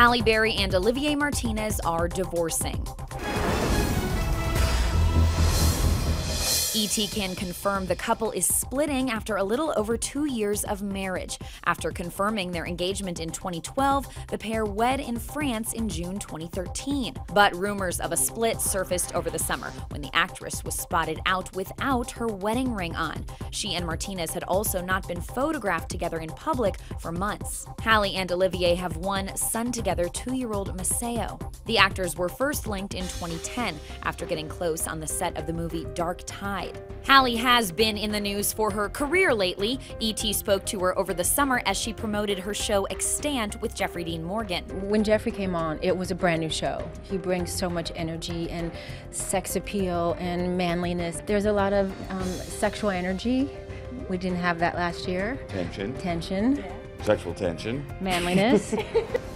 Halle Berry and Olivier Martinez are divorcing. ET can confirm the couple is splitting after a little over two years of marriage. After confirming their engagement in 2012, the pair wed in France in June 2013. But rumors of a split surfaced over the summer when the actress was spotted out without her wedding ring on. She and Martinez had also not been photographed together in public for months. Halle and Olivier have one son together, two year old Maceo. The actors were first linked in 2010 after getting close on the set of the movie Dark Tide. Halle has been in the news for her career lately. ET spoke to her over the summer as she promoted her show Extant with Jeffrey Dean Morgan. When Jeffrey came on, it was a brand new show. He brings so much energy and sex appeal and manliness. There's a lot of um, sexual energy. We didn't have that last year. Tension. Tension. Sexual tension. Manliness.